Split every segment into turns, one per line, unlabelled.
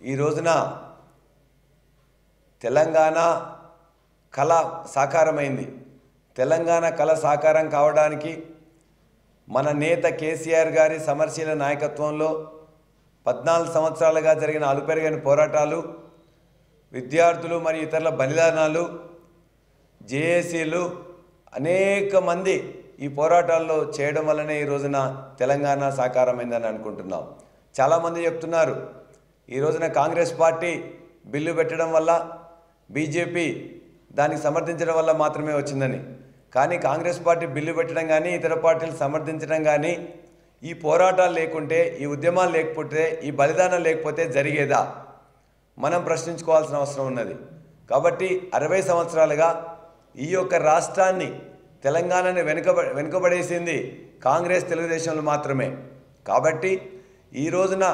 ఈ రోజున తెలంగాణ కళ సాకారమైంది. తెలంగాణ కళ సాకారం కావడానికి మన నేత కేసీఆర్ గారి సమరశీల నాయకత్వంలో పద్నాలుగు సంవత్సరాలుగా జరిగిన అలుపెరగని పోరాటాలు విద్యార్థులు మరియు ఇతరుల బలిదానాలు జేఏసీలు అనేక మంది ఈ పోరాటాల్లో చేయడం వల్లనే ఈ రోజున తెలంగాణ సాకారమైందని అనుకుంటున్నాం. చాలామంది చెప్తున్నారు ఈ రోజున కాంగ్రెస్ పార్టీ బిల్లు పెట్టడం వల్ల బీజేపీ దానికి సమర్థించడం వల్ల మాత్రమే వచ్చిందని. కానీ కాంగ్రెస్ పార్టీ బిల్లు పెట్టడం కానీ ఇతర పార్టీలు సమర్థించడం కానీ ఈ పోరాటాలు లేకుంటే ఈ ఉద్యమాలు లేకపోతే ఈ బలిదానం లేకపోతే జరిగేదా? మనం ప్రశ్నించుకోవాల్సిన అవసరం ఉన్నది. కాబట్టి అరవై సంవత్సరాలుగా ఈ యొక్క రాష్ట్రాన్ని తెలంగాణని వెనుక వెనుకబడేసింది కాంగ్రెస్ తెలుగుదేశంలో మాత్రమే. కాబట్టి ఈ రోజున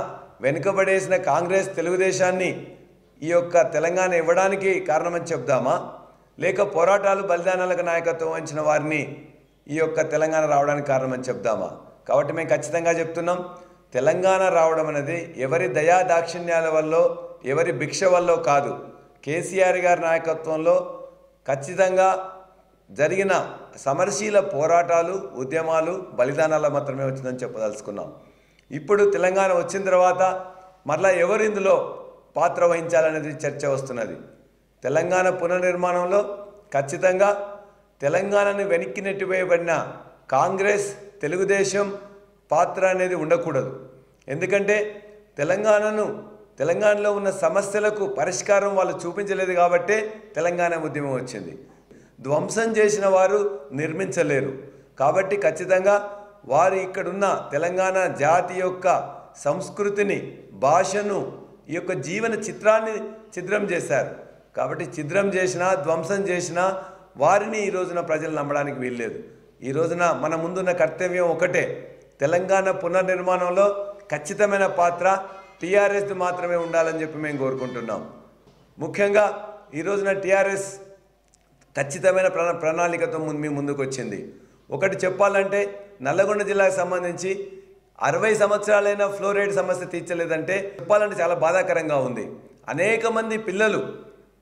వెనుకబడేసిన కాంగ్రెస్ తెలుగుదేశాన్ని ఈ యొక్క తెలంగాణ ఇవ్వడానికి కారణమని చెప్దామా? లేక పోరాటాలు బలిదానాలకు నాయకత్వం వహించిన వారిని ఈ యొక్క తెలంగాణ రావడానికి కారణమని చెప్దామా? కాబట్టి మేము ఖచ్చితంగా చెప్తున్నాం తెలంగాణ రావడం అనేది ఎవరి దయా దాక్షిణ్యాల వల్ల ఎవరి భిక్ష వల్ల కాదు. కేసీఆర్ గారి నాయకత్వంలో ఖచ్చితంగా జరిగిన సమరశీల పోరాటాలు ఉద్యమాలు బలిదానాల మాత్రమే వచ్చిందని చెప్పదలుచుకున్నాం. ఇప్పుడు తెలంగాణ వచ్చిన తర్వాత మరలా ఎవరు ఇందులో పాత్ర వహించాలనేది చర్చ వస్తున్నది. తెలంగాణ పునర్నిర్మాణంలో ఖచ్చితంగా తెలంగాణను వెనక్కి నెట్టివేయబడిన కాంగ్రెస్ తెలుగుదేశం పాత్ర అనేది ఉండకూడదు. ఎందుకంటే తెలంగాణను తెలంగాణలో ఉన్న సమస్యలకు పరిష్కారం వాళ్ళు చూపించలేదు కాబట్టే తెలంగాణ ఉద్యమం వచ్చింది. ధ్వంసం చేసిన వారు నిర్మించలేరు. కాబట్టి ఖచ్చితంగా వారు ఇక్కడున్న తెలంగాణ జాతి యొక్క సంస్కృతిని భాషను ఈ యొక్క జీవన చిత్రాన్ని చిత్రం చేశారు. కాబట్టి చిత్రం చేసినా ధ్వంసం చేసినా వారిని ఈ రోజున ప్రజలు నమ్మడానికి వీల్లేదు. ఈ రోజున మన ముందున్న కర్తవ్యం ఒకటే. తెలంగాణ పునర్నిర్మాణంలో ఖచ్చితమైన పాత్ర టీఆర్ఎస్ మాత్రమే ఉండాలని చెప్పి మేము కోరుకుంటున్నాం. ముఖ్యంగా ఈ రోజున టీఆర్ఎస్ ఖచ్చితమైన ప్రణాళికతో ముందు మీ ముందుకు వచ్చింది ఒకటి చెప్పాలంటే నల్లగొండ జిల్లాకు సంబంధించి అరవై సంవత్సరాలైన ఫ్లోరైడ్ సమస్య తీర్చలేదంటే చెప్పాలంటే చాలా బాధాకరంగా ఉంది. అనేక మంది పిల్లలు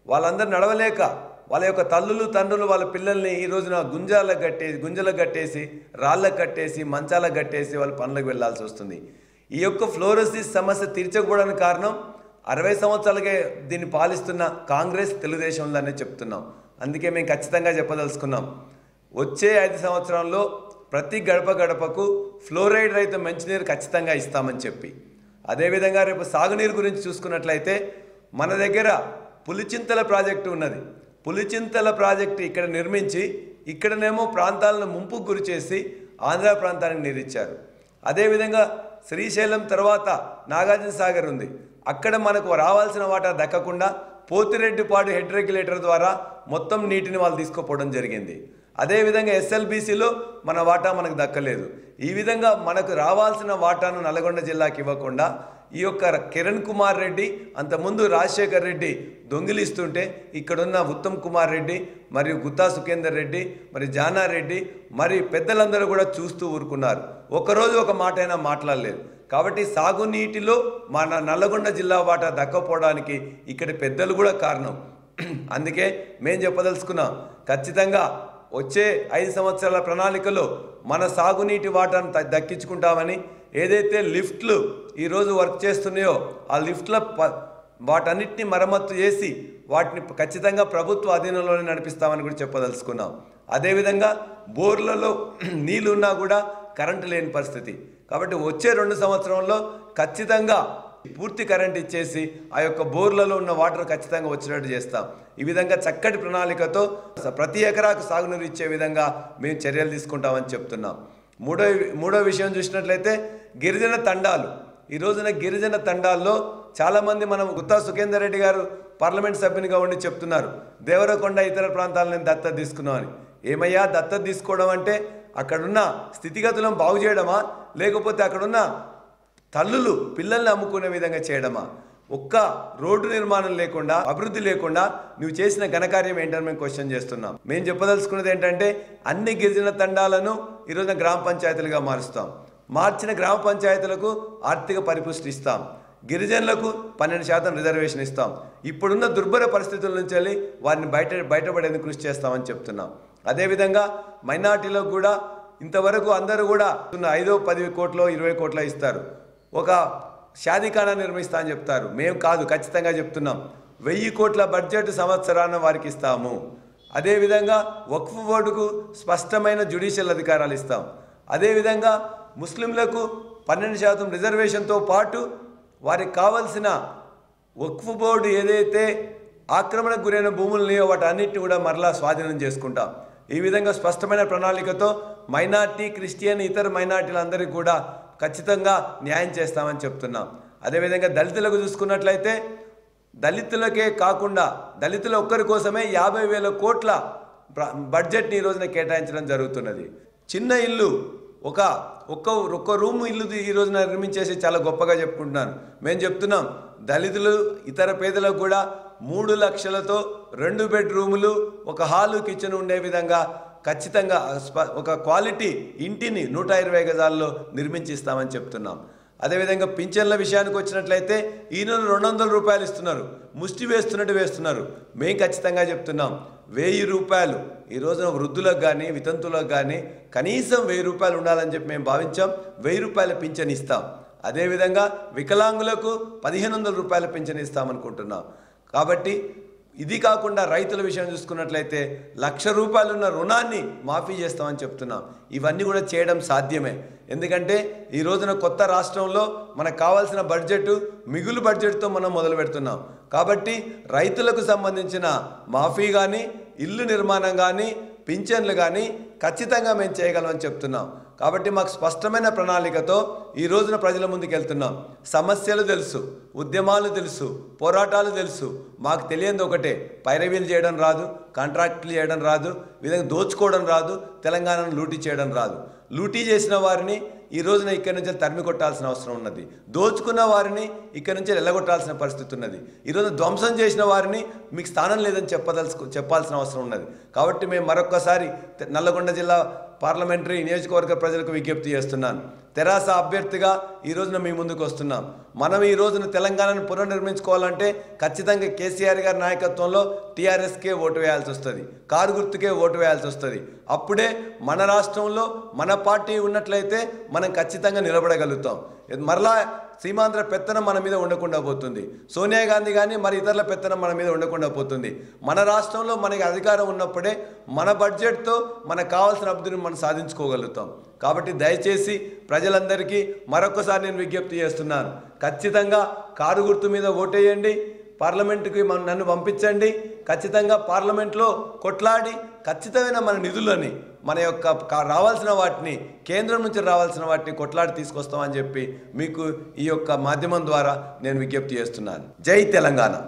వాళ్ళందరూ నడవలేక వాళ్ళ యొక్క తల్లులు తండ్రులు వాళ్ళ పిల్లల్ని ఈ రోజున గుంజాలకు కట్టేసి గుంజలకు కట్టేసి రాళ్ళకు కట్టేసి మంచాలకు కట్టేసి వాళ్ళ పనులకు వెళ్ళాల్సి వస్తుంది. ఈ యొక్క ఫ్లోరోసిస్ సమస్య తీర్చకపోవడానికి కారణం అరవై సంవత్సరాలకే దీన్ని పాలిస్తున్న కాంగ్రెస్ తెలుగుదేశంలోనే చెప్తున్నాం. అందుకే మేము ఖచ్చితంగా చెప్పదలుచుకున్నాం. వచ్చే ఐదు సంవత్సరాల్లో ప్రతి గడప గడపకు ఫ్లోరైడ్ రహిత మంచినీరు ఖచ్చితంగా ఇస్తామని చెప్పి. అదేవిధంగా రేపు సాగునీరు గురించి చూసుకున్నట్లయితే మన దగ్గర పులిచింతల ప్రాజెక్టు ఉన్నది. పులిచింతల ప్రాజెక్టు ఇక్కడ నిర్మించి ఇక్కడనేమో ప్రాంతాలను ముంపుకు గురి చేసి ఆంధ్ర ప్రాంతానికి నీరిచ్చారు. అదేవిధంగా శ్రీశైలం తర్వాత నాగార్జున సాగర్ ఉంది. అక్కడ మనకు రావాల్సిన వాటా దక్కకుండా పోతిరెడ్డిపాడు హెడ్ రెగ్యులేటర్ ద్వారా మొత్తం నీటిని వాళ్ళు తీసుకుపోవడం జరిగింది. అదేవిధంగా ఎస్ఎల్బీసీలో మన వాటా మనకు దక్కలేదు. ఈ విధంగా మనకు రావాల్సిన వాటాను నల్గొండ జిల్లాకి ఇవ్వకుండా ఈ యొక్క కిరణ్ కుమార్ రెడ్డి అంతకుముందు రాజశేఖర్ రెడ్డి దొంగిలిస్తుంటే ఇక్కడున్న ఉత్తమ్ కుమార్ రెడ్డి మరియు గుత్తా సుఖేందర్ రెడ్డి మరి జానారెడ్డి మరి పెద్దలందరూ కూడా చూస్తూ ఊరుకున్నారు. ఒకరోజు ఒక మాట అయినా మాట్లాడలేదు. కాబట్టి సాగునీటిలో మన నల్లగొండ జిల్లా వాటా దక్కపోవడానికి ఇక్కడ పెద్దలు కూడా కారణం. అందుకే మేము చెప్పదలుచుకున్నాం ఖచ్చితంగా వచ్చే ఐదు సంవత్సరాల ప్రణాళికలో మన సాగునీటి వాటాను దక్కించుకుంటామని ఏదైతే లిఫ్ట్లు ఈరోజు వర్క్ చేస్తున్నాయో ఆ లిఫ్ట్ల ప- వాటన్నిటిని మరమ్మత్తు చేసి వాటిని ఖచ్చితంగా ప్రభుత్వ అధీనంలోనే నడిపిస్తామని కూడా చెప్పదలుచుకున్నాం. అదేవిధంగా బోర్లలో నీళ్ళున్నా కూడా కరెంటు లేని పరిస్థితి. కాబట్టి వచ్చే రెండు సంవత్సరంలో ఖచ్చితంగా పూర్తి కరెంట్ ఇచ్చేసి ఆ యొక్క బోర్లలో ఉన్న వాటర్ ఖచ్చితంగా వచ్చినట్టు చేస్తాం. ఈ విధంగా చక్కటి ప్రణాళికతో ప్రతి ఎకరాకు సాగునీరు ఇచ్చే విధంగా మేము చర్యలు తీసుకుంటామని చెప్తున్నాం. మూడో మూడో విషయం చూసినట్లయితే గిరిజన తండాలు. ఈ రోజున గిరిజన తండాల్లో చాలామంది మనం గుత్తా సుఖేందర్ రెడ్డి గారు పార్లమెంట్ సభ్యునిగా ఉండి చెప్తున్నారు. దేవరకొండ ఇతర ప్రాంతాలను నేను దత్తత తీసుకున్నామని ఏమయ్యా దత్తత తీసుకోవడం అంటే అక్కడున్న స్థితిగతులను బాగు చేయడమా? లేకపోతే అక్కడున్న తల్లులు పిల్లల్ని అమ్ముకునే విధంగా చేయడమా? ఒక్క రోడ్డు నిర్మాణం లేకుండా అభివృద్ధి లేకుండా నువ్వు చేసిన ఘనకార్యం ఏంటని మేము క్వశ్చన్ చేస్తున్నాం. మేము చెప్పదలుచుకున్నది ఏంటంటే అన్ని గిరిజన తండాలను ఈరోజున గ్రామ పంచాయతీలుగా మారుస్తాం. మార్చిన గ్రామ పంచాయతీలకు ఆర్థిక పరిపుష్టి ఇస్తాం. గిరిజనులకు పన్నెండు శాతం రిజర్వేషన్ ఇస్తాం. ఇప్పుడున్న దుర్భర పరిస్థితుల నుంచి వెళ్ళి వారిని బయట బయటపడేందుకు కృషి చేస్తామని చెప్తున్నాం. అదేవిధంగా మైనార్టీలకు కూడా ఇంతవరకు అందరూ కూడా ఐదో పది కోట్లో ఇరవై కోట్లో ఇస్తారు. ఒక షాదీఖానా నిర్మిస్తా అని చెప్తారు. మేము కాదు ఖచ్చితంగా చెప్తున్నాం. వెయ్యి కోట్ల బడ్జెట్ సంవత్సరాన వారికి ఇస్తాము. అదేవిధంగా వక్ఫ్ బోర్డుకు స్పష్టమైన జ్యుడిషియల్ అధికారాలు ఇస్తాం. అదేవిధంగా ముస్లింలకు పన్నెండు శాతం రిజర్వేషన్తో పాటు వారికి కావలసిన వక్ఫ్ బోర్డు ఏదైతే ఆక్రమణకు గురైన భూములనియో వాటన్నిటిని కూడా మరలా స్వాధీనం చేసుకుంటాం. ఈ విధంగా స్పష్టమైన ప్రణాళికతో మైనార్టీ క్రిస్టియన్ ఇతర మైనార్టీలందరికీ కూడా ఖచ్చితంగా న్యాయం చేస్తామని చెప్తున్నాం. అదేవిధంగా దళితులకు చూసుకున్నట్లయితే దళితులకే కాకుండా దళితుల ఒక్కరి కోసమే యాభై వేల కోట్ల బడ్జెట్ని ఈ రోజున కేటాయించడం జరుగుతున్నది. చిన్న ఇల్లు ఒక ఒక్క ఒక్క రూమ్ ఇల్లు ఈ రోజున నిర్మించేసి చాలా గొప్పగా చెప్పుకుంటున్నాను మేము చెప్తున్నాం దళితులు ఇతర పేదలకు కూడా మూడు లక్షలతో రెండు బెడ్రూములు ఒక హాలు కిచెన్ ఉండే విధంగా ఖచ్చితంగా ఒక క్వాలిటీ ఇంటిని నూట ఇరవై గజాల్లో నిర్మించిస్తామని చెప్తున్నాం. అదేవిధంగా పింఛన్ల విషయానికి వచ్చినట్లయితే ఈ నెల రెండు వందల రూపాయలు ఇస్తున్నారు. ముష్టి వేస్తున్నట్టు వేస్తున్నారు. మేము ఖచ్చితంగా చెప్తున్నాం. వెయ్యి రూపాయలు. ఈ రోజున వృద్ధులకు కానీ వితంతులకు కానీ కనీసం వెయ్యి రూపాయలు ఉండాలని చెప్పి మేము భావించాం. వెయ్యి రూపాయల పింఛన్ ఇస్తాం. అదేవిధంగా వికలాంగులకు పదిహేను వందల రూపాయల పింఛన్ ఇస్తామనుకుంటున్నాం. కాబట్టి ఇది కాకుండా రైతుల విషయం చూసుకున్నట్లయితే లక్ష రూపాయలున్న రుణాన్ని మాఫీ చేస్తామని చెప్తున్నాం. ఇవన్నీ కూడా చేయడం సాధ్యమే. ఎందుకంటే ఈ రోజున కొత్త రాష్ట్రంలో మనకు కావాల్సిన బడ్జెట్ మిగులు బడ్జెట్తో మనం మొదలు పెడుతున్నాం. కాబట్టి రైతులకు సంబంధించిన మాఫీ కానీ ఇల్లు నిర్మాణం కానీ పింఛన్లు కానీ ఖచ్చితంగా మేము చేయగలమని చెప్తున్నాం. కాబట్టి మాకు స్పష్టమైన ప్రణాళికతో ఈ రోజున ప్రజల ముందుకు వెళ్తున్నాం. సమస్యలు తెలుసు ఉద్యమాలు తెలుసు పోరాటాలు తెలుసు. మాకు తెలియంది ఒకటే పైరవీలు చేయడం రాదు కాంట్రాక్టులు చేయడం రాదు విధంగా దోచుకోవడం రాదు తెలంగాణను లూటీ చేయడం రాదు. లూటీ చేసిన వారిని ఈ రోజున ఇక్కడి నుంచి తరిమి కొట్టాల్సిన అవసరం ఉన్నది. దోచుకున్న వారిని ఇక్కడి నుంచి వెళ్ళగొట్టాల్సిన పరిస్థితి ఉన్నది. ఈ రోజు ధ్వంసం చేసిన వారిని మీకు స్థానం లేదని చెప్పదలుచుకో చెప్పాల్సిన అవసరం ఉన్నది. కాబట్టి మేము మరొక్కసారి నల్లగొండ జిల్లా పార్లమెంటరీ నియోజకవర్గ ప్రజలకు విజ్ఞప్తి చేస్తున్నాను. తెరాస అభ్యర్థిగా ఈ రోజున మీ ముందుకు వస్తున్నాం. మనం ఈ రోజున తెలంగాణను పునర్నిర్మించుకోవాలంటే ఖచ్చితంగా కేసీఆర్ గారి నాయకత్వంలో టీఆర్ఎస్కే ఓటు వేయాల్సి వస్తుంది. కారు గుర్తుకే ఓటు వేయాల్సి వస్తుంది. అప్పుడే మన రాష్ట్రంలో మన పార్టీ ఉన్నట్లయితే మనం ఖచ్చితంగా నిలబడగలుగుతాం. మరలా సీమాంధ్ర పెత్తనం మన మీద ఉండకుండా పోతుంది. సోనియా గాంధీ కానీ మరి ఇతరుల పెత్తనం మన మీద ఉండకుండా పోతుంది. మన రాష్ట్రంలో మనకి అధికారం ఉన్నప్పుడే మన బడ్జెట్తో మనకు కావాల్సిన అభివృద్ధిని మనం సాధించుకోగలుగుతాం. కాబట్టి దయచేసి ప్రజలందరికీ మరొకసారి నేను విజ్ఞప్తి చేస్తున్నాను. ఖచ్చితంగా కారు గుర్తు మీద ఓటేయండి. పార్లమెంటుకి మన నన్ను పంపించండి. ఖచ్చితంగా పార్లమెంట్లో కొట్లాడి ఖచ్చితమైన మన నిధులని మన యొక్క కా- రావాల్సిన వాటిని కేంద్రం నుంచి రావాల్సిన వాటిని కొట్లాడి తీసుకొస్తామని చెప్పి మీకు ఈ యొక్క మాధ్యమం ద్వారా నేను విజ్ఞప్తి చేస్తున్నాను. జై తెలంగాణ.